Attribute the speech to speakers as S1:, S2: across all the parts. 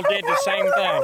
S1: all did the same thing.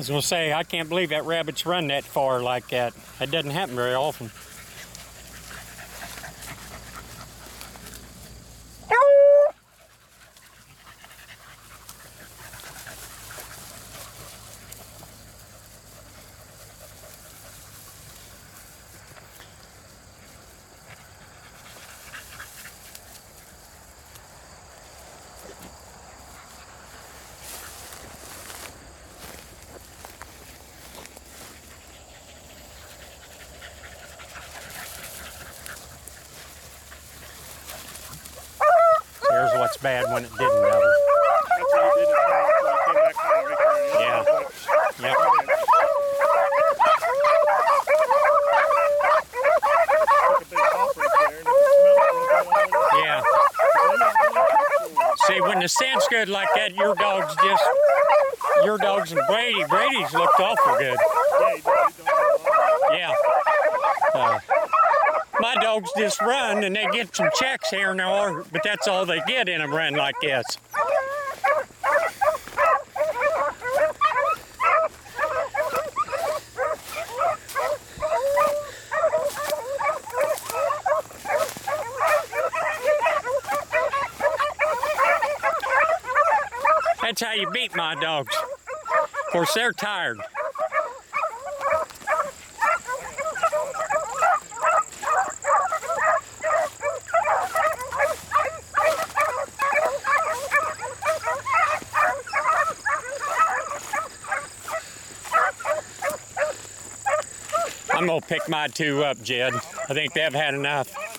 S1: Was gonna say I can't believe that rabbits run that far like that. That doesn't happen very often. What's bad when it didn't double.
S2: That's what he did it when he came back home right there.
S1: Yeah. Yep.
S2: Took a big hop right there and it smelled real good.
S1: Yeah.
S2: They're not really cool.
S1: See, when the scent's good like that, your dogs just, your dogs and Brady, Brady's looked awful good.
S2: Yeah, he did. He done a lot.
S1: Yeah. Uh, my dogs just run and they get some checks here and there, but that's all they get in a run like this. That's how you beat my dogs. Of course, they're tired. Pick my two up, Jed. I think they've had enough.